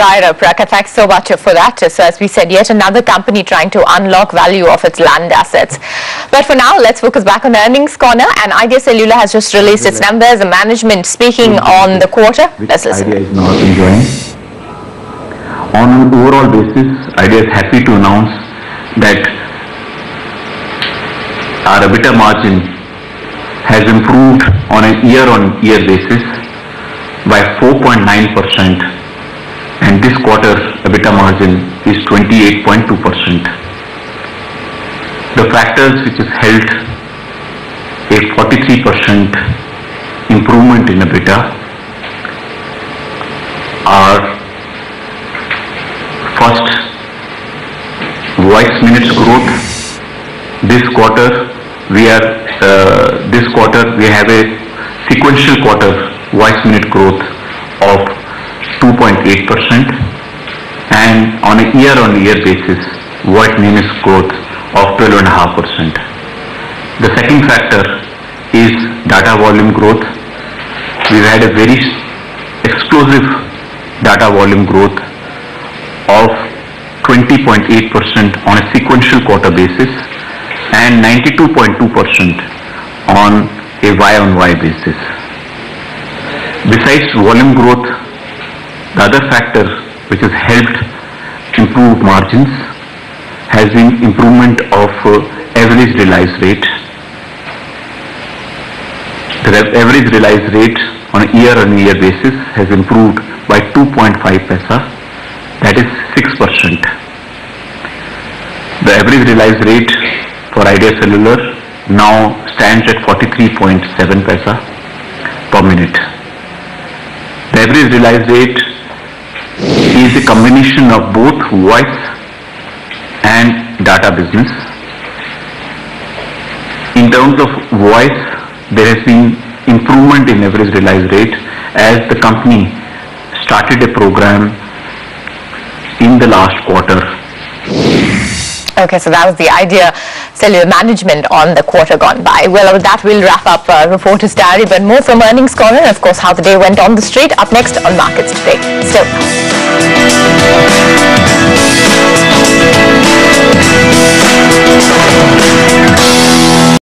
Right, Praka, thanks so much for that. So as we said, yet another company trying to unlock value of its land assets. But for now, let's focus back on earnings corner. And Idea Cellular has just released its numbers. The management speaking on the quarter. Let's listen. Idea is now enjoying. On an overall basis, Idea is happy to announce that our EBITDA margin has improved on a year-on-year basis by 4.9%, and this quarter EBITDA margin is 28.2%. The factors which has helped a 43% improvement in EBITDA are first, voice minutes growth. This quarter, we are, uh, this quarter, we have a sequential quarter voice minute growth 2.8% and on a year-on-year basis, voice minutes growth of 12.5%. The second factor is data volume growth. We've had a very explosive data volume growth of 20.8% on a sequential quarter basis and 92.2% on a Y-on-Y basis. Besides volume growth, the other factor which has helped improve margins has been improvement of uh, average realized rate. The average realized rate on a year-on-year basis has improved by 2.5 paisa, that is 6%. The average realized rate for Idea Cellular now stands at 43.7 paisa per minute. Average realized rate is a combination of both voice and data business. In terms of voice, there has been improvement in average realized rate as the company started a program in the last quarter Okay, so that was the idea cellular management on the quarter gone by. Well, that, we'll wrap up uh, Reporter's Diary, but more from Earnings Corner and, of course, how the day went on the street. Up next on Markets Today. Still.